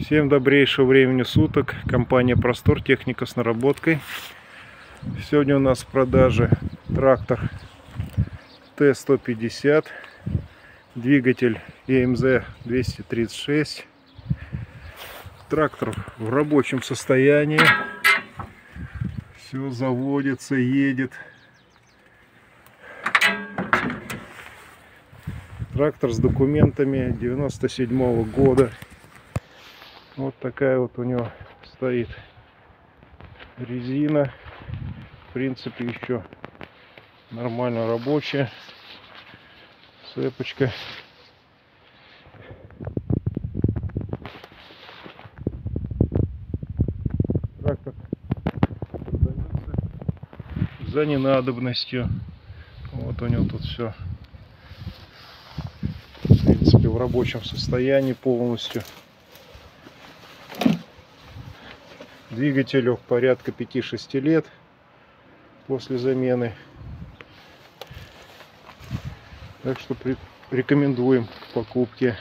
Всем добрейшего времени суток. Компания Простор, техника с наработкой. Сегодня у нас в продаже трактор Т-150, двигатель ЕМЗ 236. Трактор в рабочем состоянии. Все заводится, едет. Трактор с документами 97 -го года. Вот такая вот у него стоит резина. В принципе, еще нормально рабочая. Цепочка. Трактор за ненадобностью. Вот у него тут все в принципе в рабочем состоянии полностью. Двигателю порядка 5-6 лет после замены. Так что рекомендуем к покупке.